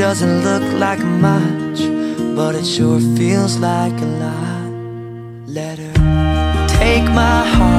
doesn't look like much, but it sure feels like a lot. Let her take my heart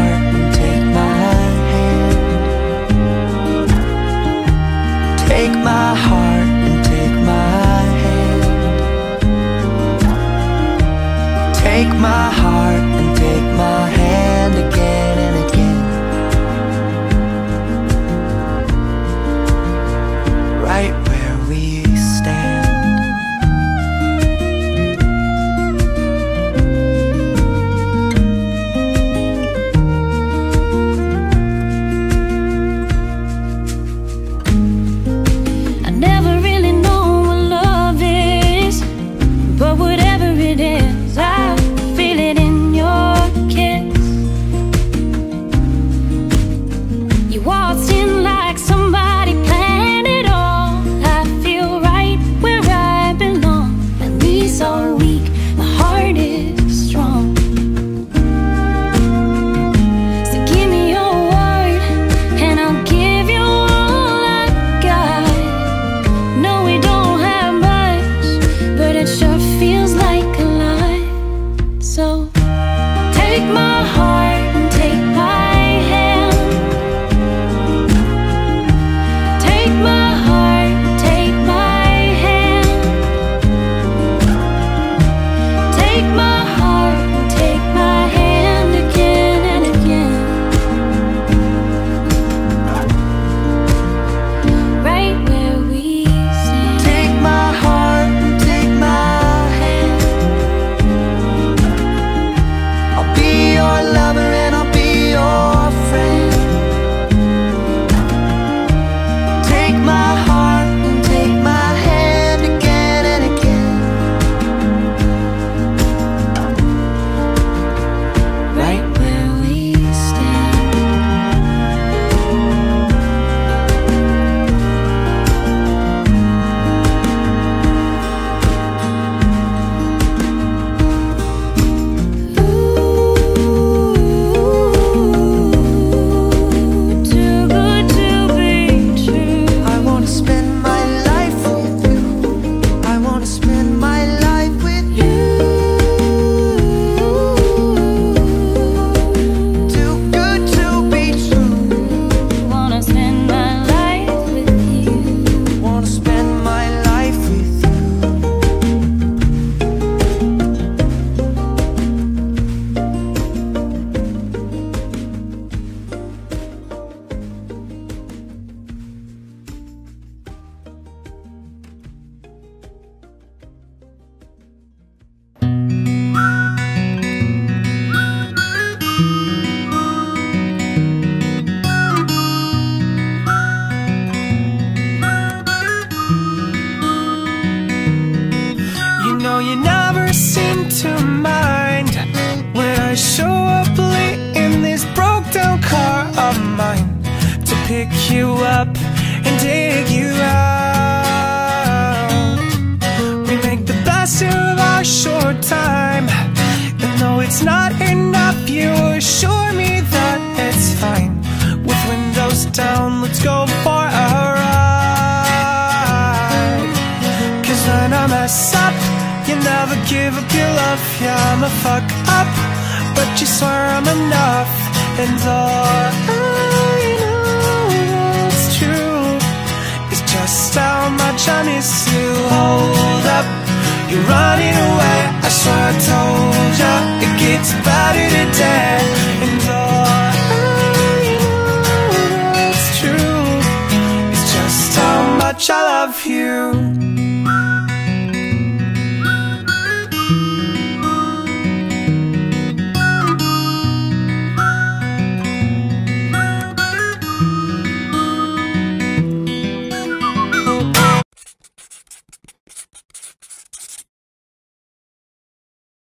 show up late in this broke down car of mine To pick you up and dig you out. We make the best of our short time And though it's not enough. You assure me that it's fine. With windows down let's go for a ride. Cause when I mess up, you never give up your love. Yeah, I'm a fuck up, but you swear I'm enough. And all I know that's true is just how much I miss you. Hold up, you're running away. I swear I told ya it gets better today. And all I know that's true is just how much I love you.